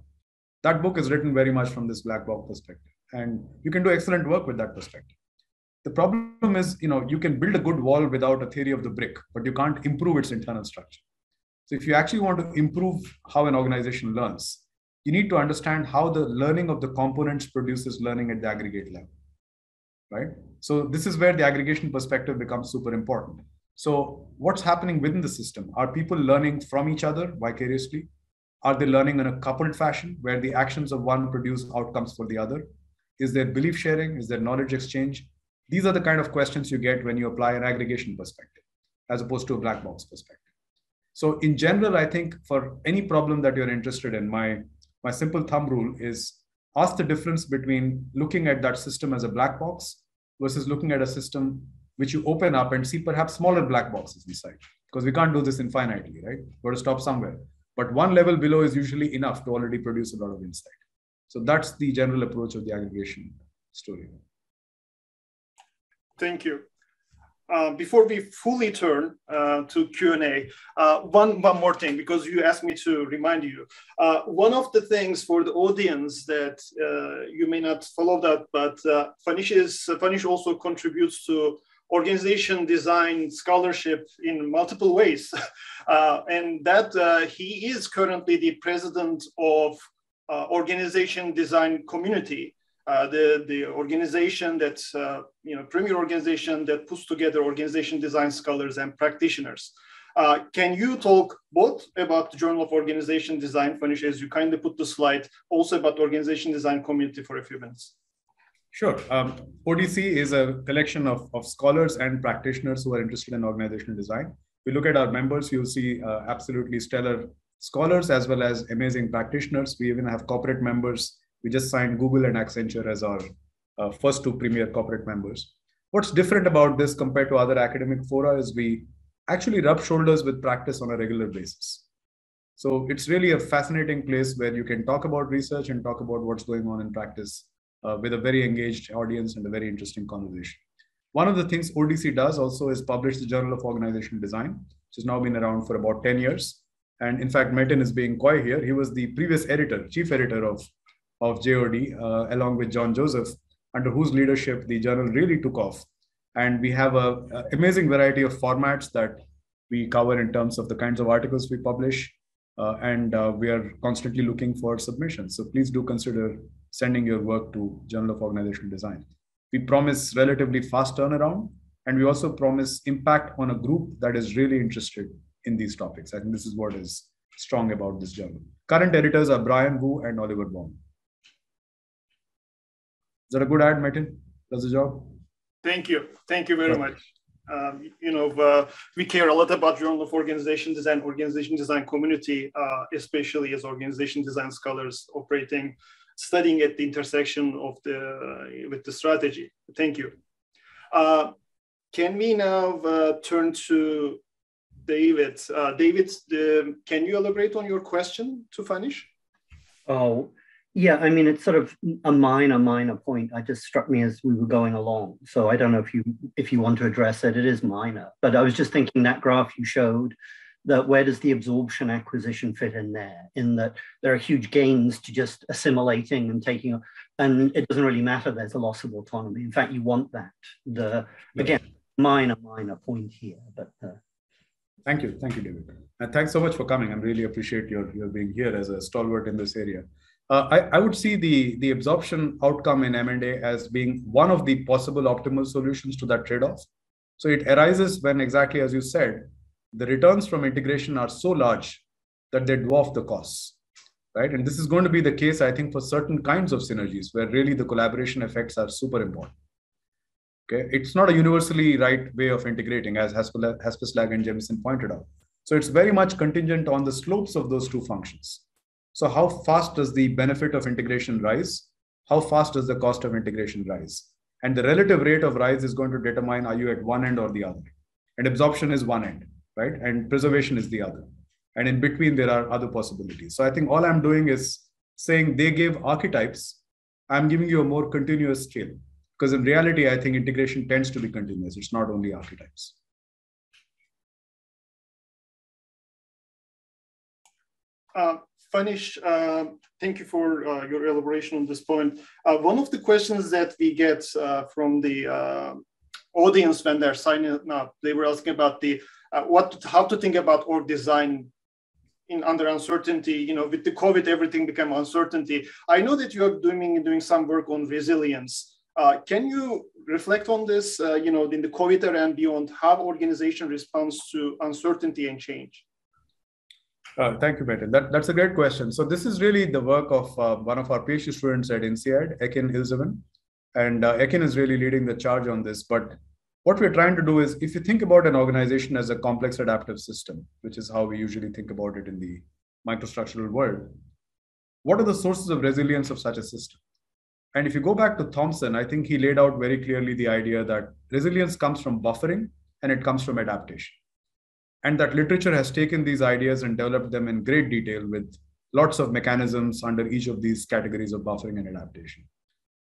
that book is written very much from this black box perspective. And you can do excellent work with that perspective. The problem is, you know, you can build a good wall without a theory of the brick, but you can't improve its internal structure. So if you actually want to improve how an organization learns, you need to understand how the learning of the components produces learning at the aggregate level right? So this is where the aggregation perspective becomes super important. So what's happening within the system? Are people learning from each other vicariously? Are they learning in a coupled fashion where the actions of one produce outcomes for the other is there belief sharing? Is there knowledge exchange? These are the kind of questions you get when you apply an aggregation perspective as opposed to a black box perspective. So in general i think for any problem that you're interested in my my simple thumb rule is ask the difference between looking at that system as a black box versus looking at a system which you open up and see perhaps smaller black boxes inside. Because we can't do this infinitely right? We're to stop somewhere. But one level below is usually enough to already produce a lot of insight so that's the general approach of the aggregation story thank you uh, before we fully turn uh, to Q&A, uh, one, one more thing, because you asked me to remind you. Uh, one of the things for the audience that uh, you may not follow that, but Phanish, is, Phanish also contributes to organization design scholarship in multiple ways. (laughs) and that he is currently the president of organization design community uh, the, the organization that's, uh, you know, premier organization that puts together organization design scholars and practitioners. Uh, can you talk both about the Journal of Organization Design, Phanish, as you kindly put the slide, also about organization design community for a few minutes? Sure. Um, ODC is a collection of, of scholars and practitioners who are interested in organizational design. If you look at our members, you'll see uh, absolutely stellar scholars as well as amazing practitioners. We even have corporate members. We just signed Google and Accenture as our uh, first two premier corporate members. What's different about this compared to other academic fora is we actually rub shoulders with practice on a regular basis. So it's really a fascinating place where you can talk about research and talk about what's going on in practice uh, with a very engaged audience and a very interesting conversation. One of the things ODC does also is publish the Journal of Organizational Design, which has now been around for about 10 years. And in fact, Metin is being coy here. He was the previous editor, chief editor of, of JOD, uh, along with John Joseph, under whose leadership the journal really took off. And we have an amazing variety of formats that we cover in terms of the kinds of articles we publish. Uh, and uh, we are constantly looking for submissions. So please do consider sending your work to Journal of Organizational Design. We promise relatively fast turnaround, and we also promise impact on a group that is really interested in these topics. I think this is what is strong about this journal. Current editors are Brian Wu and Oliver Baumann. Is that a good ad, Metin? Does the job? Thank you. Thank you very yeah. much. Um, you know, uh, we care a lot about Journal of Organization Design, organization design community, uh, especially as organization design scholars operating, studying at the intersection of the uh, with the strategy. Thank you. Uh, can we now uh, turn to David? Uh, David, can you elaborate on your question to Phanish? Oh, yeah, I mean, it's sort of a minor, minor point. I just struck me as we were going along. So I don't know if you if you want to address it. It is minor, but I was just thinking that graph you showed that where does the absorption acquisition fit in there? In that there are huge gains to just assimilating and taking, and it doesn't really matter. There's a loss of autonomy. In fact, you want that. The again, minor, minor point here, but. Uh, Thank you. Thank you, David. And thanks so much for coming. I really appreciate your, your being here as a stalwart in this area. Uh, I, I, would see the, the absorption outcome in M&A as being one of the possible optimal solutions to that trade-off. So it arises when exactly as you said, the returns from integration are so large that they dwarf the costs, right? And this is going to be the case, I think, for certain kinds of synergies where really the collaboration effects are super important. Okay, it's not a universally right way of integrating, as Haspeslag and Jemison pointed out. So it's very much contingent on the slopes of those two functions. So how fast does the benefit of integration rise? How fast does the cost of integration rise? And the relative rate of rise is going to determine are you at one end or the other. And absorption is one end, right? And preservation is the other. And in between, there are other possibilities. So I think all I'm doing is saying they gave archetypes. I'm giving you a more continuous scale. Because in reality, I think integration tends to be continuous. It's not only archetypes. Uh, Phanish, uh, thank you for uh, your elaboration on this point. Uh, one of the questions that we get uh, from the uh, audience when they're signing up, they were asking about the what, how to think about org design in under uncertainty. You know, with the COVID, everything became uncertainty. I know that you are doing doing some work on resilience. Can you reflect on this? you know, in the COVID era and beyond, how organization responds to uncertainty and change? Uh, thank you, Metin. That, that's a great question. So this is really the work of uh, one of our PhD students at INSEAD, Ekin Ilseven. And uh, Ekin is really leading the charge on this. But what we're trying to do is, if you think about an organization as a complex adaptive system, which is how we usually think about it in the microstructural world, what are the sources of resilience of such a system? And if you go back to Thompson, I think he laid out very clearly the idea that resilience comes from buffering and it comes from adaptation and that literature has taken these ideas and developed them in great detail with lots of mechanisms under each of these categories of buffering and adaptation.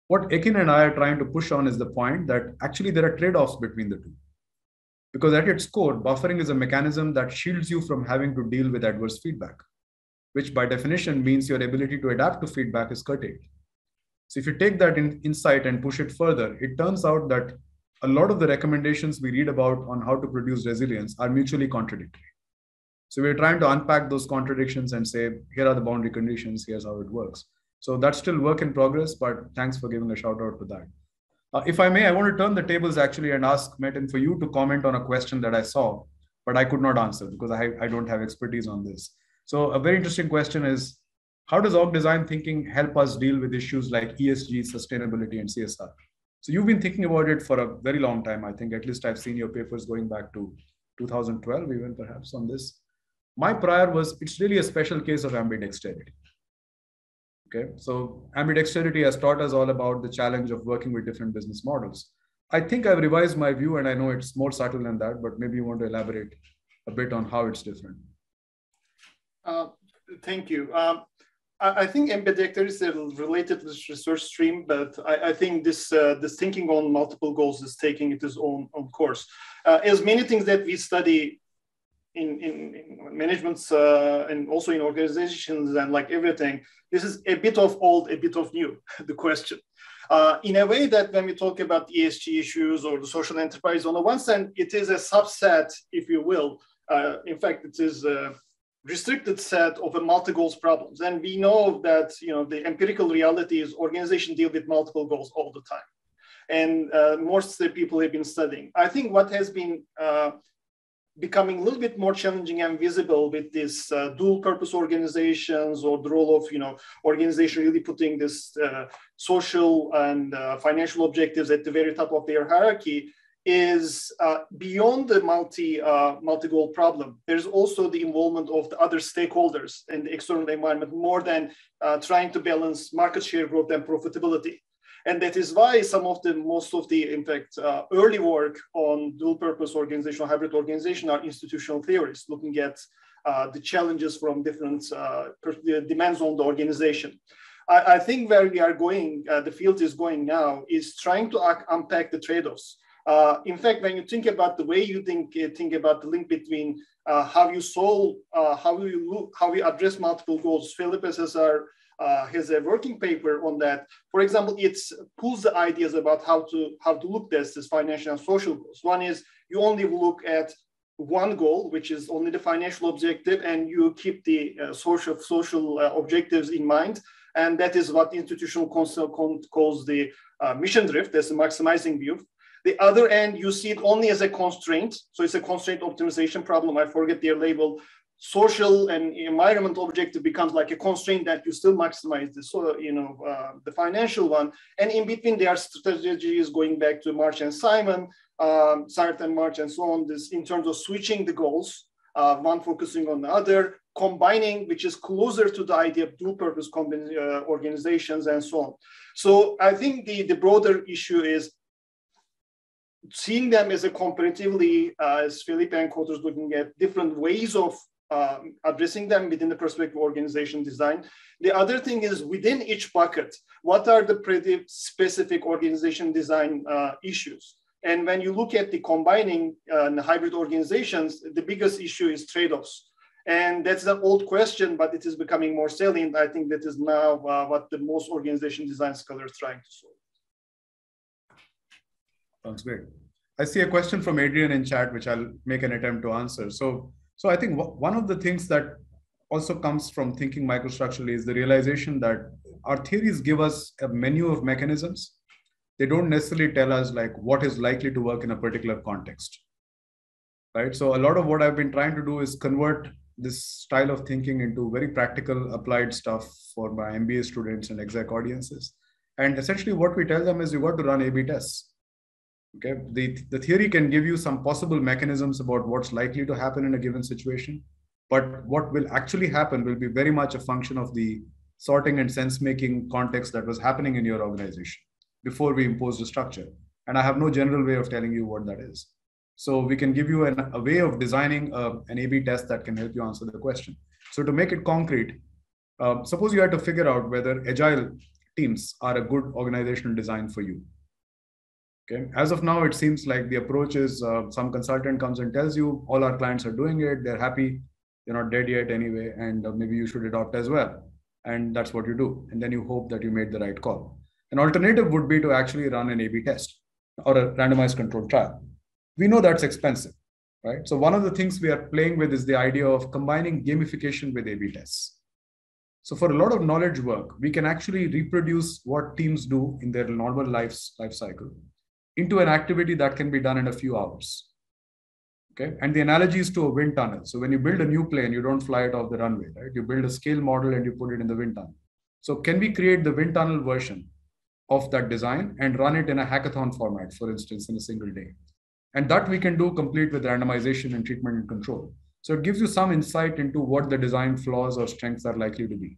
What Ekin and I are trying to push on is the point that actually there are trade-offs between the two. Because at its core, buffering is a mechanism that shields you from having to deal with adverse feedback, which by definition means your ability to adapt to feedback is curtailed. So if you take that in, insight and push it further, it turns out that a lot of the recommendations we read about on how to produce resilience are mutually contradictory. So we're trying to unpack those contradictions and say, here are the boundary conditions, here's how it works. So that's still work in progress, but thanks for giving a shout out to that. Uh, if I may, I want to turn the tables actually and ask Metin for you to comment on a question that I saw, but I could not answer because I, I don't have expertise on this. So a very interesting question is, how does org design thinking help us deal with issues like ESG, sustainability, and CSR? So you've been thinking about it for a very long time. I think at least I've seen your papers going back to 2012, even perhaps on this. My prior was it's really a special case of ambidexterity. Okay, so ambidexterity has taught us all about the challenge of working with different business models. I think I've revised my view, and I know it's more subtle than that, but maybe you want to elaborate a bit on how it's different. Uh, thank you. Um, I, think ambidexterity is a related research stream, but I, I think this uh, this thinking on multiple goals is taking it its own, own course. Uh, as many things that we study in, in, in managements uh, and also in organizations and like everything, this is a bit of old, a bit of new, (laughs) the question. Uh, in a way that when we talk about ESG issues or the social enterprise, on the one hand, it is a subset, if you will. Uh, in fact, it is a restricted set of a multi-goals problems. And we know that you know the empirical reality is organizations deal with multiple goals all the time. And uh, most people have been studying. I think what has been uh, becoming a little bit more challenging and visible with these uh, dual purpose organizations or the role of you know organization really putting this uh, social and uh, financial objectives at the very top of their hierarchy is uh, beyond the multi uh, multi goal problem. There's also the involvement of the other stakeholders in the external environment more than uh, trying to balance market share growth and profitability. And that is why some of the, most of the, in fact, uh, early work on dual purpose organizational hybrid organization are institutional theories, looking at uh, the challenges from different uh, demands on the organization. I, I, think where we are going, the field is going now, is trying to unpack the trade-offs. Uh, in fact, when you think about the way you think, uh, think about the link between how you solve, how you look, how you address multiple goals, Felipe Csaszar uh, has a working paper on that. For example, it pulls the ideas about how to how to look at this financial and social goals. One is you only look at one goal, which is only the financial objective, and you keep the uh, social social uh, objectives in mind. And that is what institutional council calls the uh, mission drift. That's the maximizing view. The other end, you see it only as a constraint. So it's a constraint optimization problem. I forget their label social and environmental objective becomes like a constraint that you still maximize the so you know uh, the financial one and in between there are strategies going back to march and simon um, and march and so on this in terms of switching the goals uh, one focusing on the other combining which is closer to the idea of dual purpose uh, organizations and so on so i think the the broader issue is seeing them as a comparatively, uh, as Philippe and Cotter is looking at different ways of uh, addressing them within the perspective of organization design. The other thing is within each bucket, what are the pretty specific organization design uh, issues? And when you look at the combining uh, hybrid organizations, the biggest issue is trade-offs. And that's an old question, but it is becoming more salient. I think that is now uh, what the most organization design scholars trying to solve. Sounds great. I see a question from Adrian in chat, which I'll make an attempt to answer. So so I think one of the things that also comes from thinking microstructurally is the realization that our theories give us a menu of mechanisms. They don't necessarily tell us like what is likely to work in a particular context. Right. So a lot of what I've been trying to do is convert this style of thinking into very practical applied stuff for my MBA students and exec audiences. And essentially what we tell them is you got to run A-B tests. Okay, the, the theory can give you some possible mechanisms about what's likely to happen in a given situation, but what will actually happen will be very much a function of the sorting and sense making context that was happening in your organization before we imposed a structure. And I have no general way of telling you what that is. So we can give you an, a way of designing a, an A-B test that can help you answer the question. So to make it concrete, uh, suppose you had to figure out whether agile teams are a good organizational design for you. Okay. As of now, it seems like the approach is uh, some consultant comes and tells you all our clients are doing it. They're happy. They're not dead yet anyway. And uh, maybe you should adopt as well. And that's what you do. And then you hope that you made the right call. An alternative would be to actually run an A B test or a randomized controlled trial. We know that's expensive, right? So one of the things we are playing with is the idea of combining gamification with A B tests. So for a lot of knowledge work, we can actually reproduce what teams do in their normal life, life cycle into an activity that can be done in a few hours. Okay, and the analogy is to a wind tunnel. So when you build a new plane, you don't fly it off the runway, right? You build a scale model and you put it in the wind tunnel. So can we create the wind tunnel version of that design and run it in a hackathon format, for instance, in a single day? And that we can do complete with randomization and treatment and control. So it gives you some insight into what the design flaws or strengths are likely to be,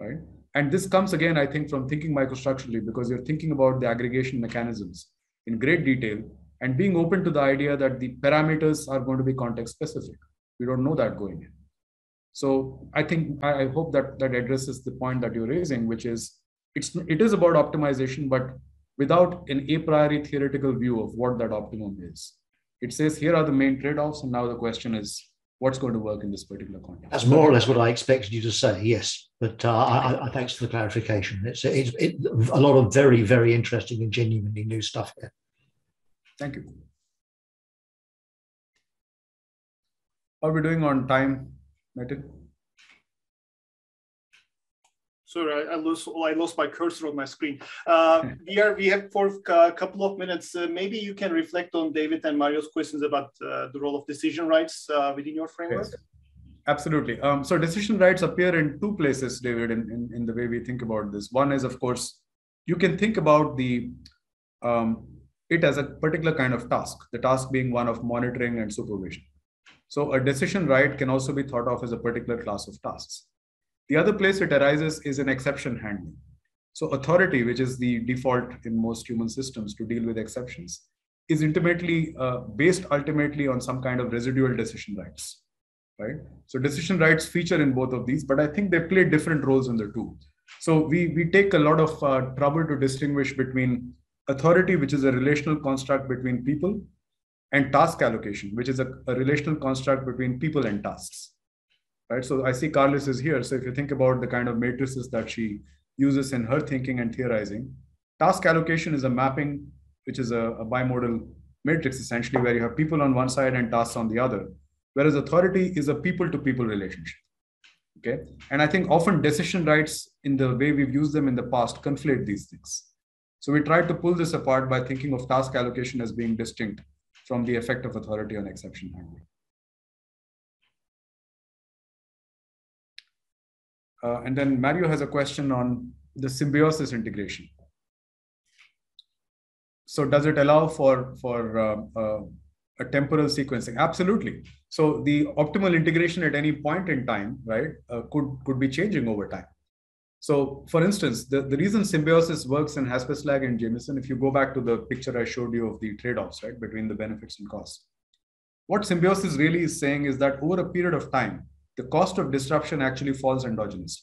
right? And this comes again, I think, from thinking microstructurally because you're thinking about the aggregation mechanisms in great detail and being open to the idea that the parameters are going to be context specific. We don't know that going in. So I think I hope that that addresses the point that you're raising, which is it's it is about optimization, but without an a priori theoretical view of what that optimum is. It says here are the main trade-offs, and now the question is what's going to work in this particular context. That's more or less what I expected you to say. Yes, but uh, I, I, thanks for the clarification. It's, it's it, a lot of very very interesting and genuinely new stuff here. Thank you. How are we doing on time, Metin? Sorry, I, I lost I lost my cursor on my screen. Uh, (laughs) we are we have for a couple of minutes. Uh, maybe you can reflect on David and Mario's questions about uh, the role of decision rights uh, within your framework. Yes. Absolutely. Um, so decision rights appear in two places, David, in, in, in, the way we think about this. One is, of course, you can think about the um, it as a particular kind of task, the task being one of monitoring and supervision. So a decision right can also be thought of as a particular class of tasks. The other place it arises is in exception handling. So authority, which is the default in most human systems to deal with exceptions, is intimately uh, based ultimately on some kind of residual decision rights, right? So decision rights feature in both of these, but I think they play different roles in the two. So we, we take a lot of uh, trouble to distinguish between authority, which is a relational construct between people, and task allocation, which is a, a relational construct between people and tasks right? So I see Carliss is here. So if you think about the kind of matrices that she uses in her thinking and theorizing, task allocation is a mapping, which is a, a bimodal matrix essentially, where you have people on one side and tasks on the other, whereas authority is a people-to-people relationship. Okay, and I think often decision rights, in the way we've used them in the past, conflate these things. So we tried to pull this apart by thinking of task allocation as being distinct from the effect of authority on exception handling. Uh, and then Mario has a question on the symbiosis integration. So does it allow for, for uh, uh, a temporal sequencing? Absolutely. So the optimal integration at any point in time, right, uh, could, could be changing over time. So for instance, the, the reason symbiosis works in Haspeslag and Jemison, if you go back to the picture I showed you of the trade-offs, right, between the benefits and costs, what symbiosis really is saying is that over a period of time, the cost of disruption actually falls endogenously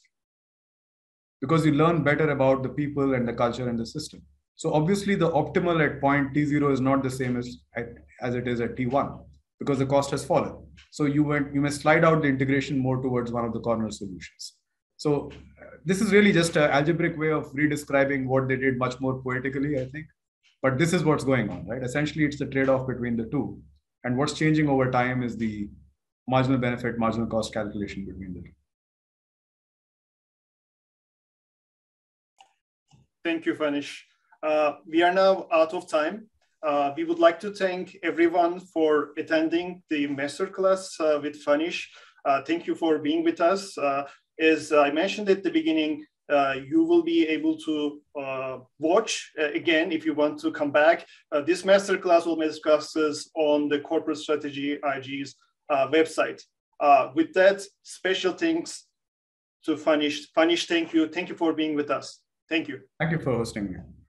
because you learn better about the people and the culture and the system. So obviously the optimal at point T0 is not the same as, as it is at T1 because the cost has fallen. So you went, you may slide out the integration more towards one of the corner solutions. So uh, this is really just an algebraic way of redescribing what they did much more poetically, I think. But this is what's going on, right? Essentially, it's the trade-off between the two. And what's changing over time is the marginal benefit, marginal cost calculation between the two. Thank you, Phanish. Uh, we are now out of time. Uh, we would like to thank everyone for attending the masterclass uh, with Phanish. Uh, thank you for being with us. Uh, as I mentioned at the beginning, uh, you will be able to watch again if you want to come back. this masterclass will be discussed on the corporate strategy IG's uh, website. Uh, with that, special thanks to Phanish. Phanish, thank you. Thank you for being with us. Thank you. Thank you for hosting me.